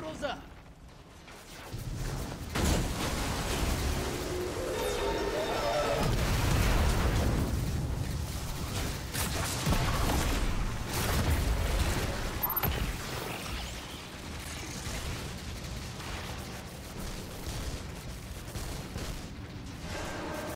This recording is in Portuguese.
Moroza!